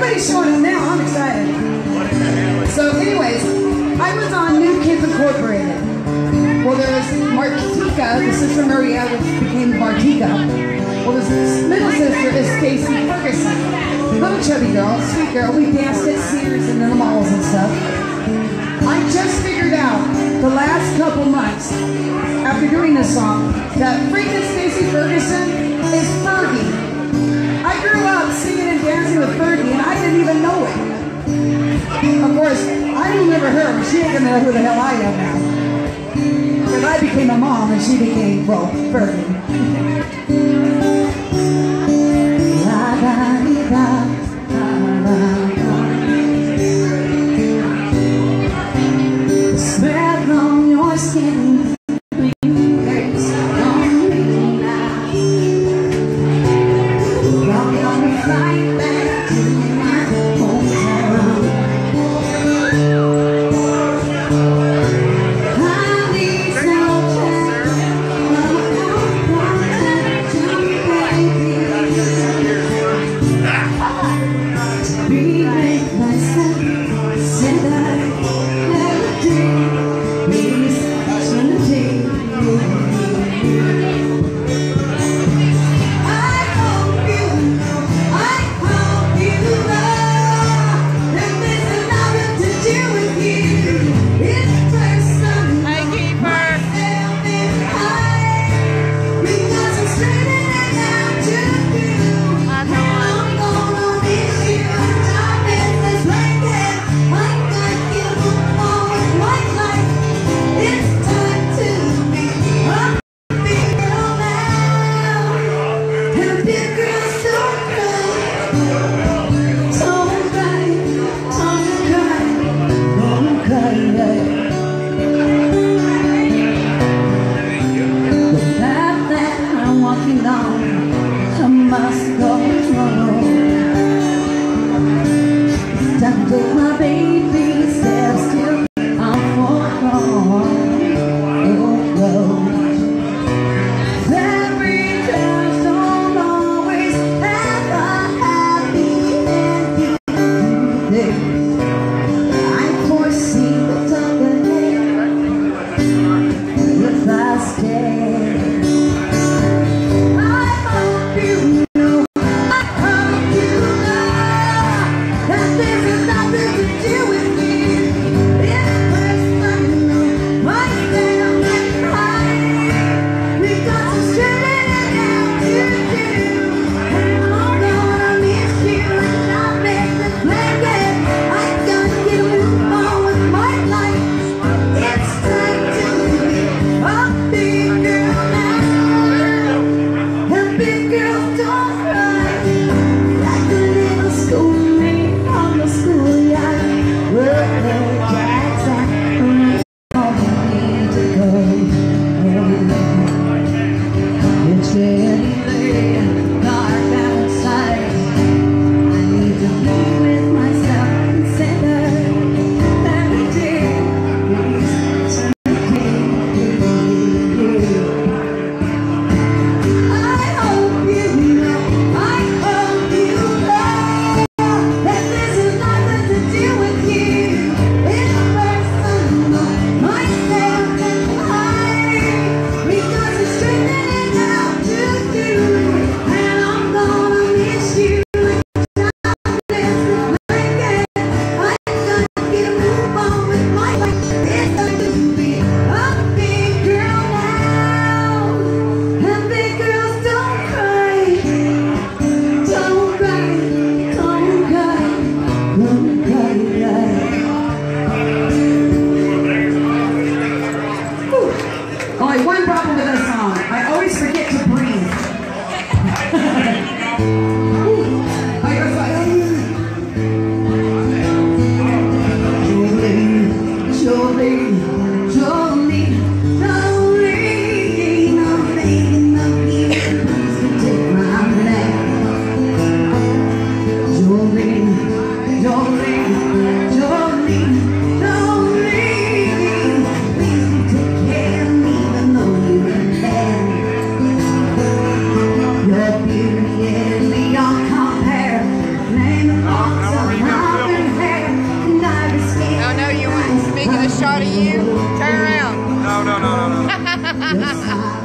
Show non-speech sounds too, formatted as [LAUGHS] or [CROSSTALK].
everybody's showing up now. I'm excited. So, anyways, I was on New Kids Incorporated. Well, there's Martika, the sister Maria, which became Martika. Well, his middle sister is Stacy Ferguson. Little chubby girl, sweet girl. We danced at Sears and in the malls and stuff. I just figured out the last couple months after doing this song that freaking Stacy Ferguson course, I remember her, but she ain't gonna know who the hell I am now. Because I became a mom and she became, well, Fergie. Stay. Oh, Only one problem with this song. I always forget to breathe. [LAUGHS] of you. Turn around. No, no, no, no, no. [LAUGHS]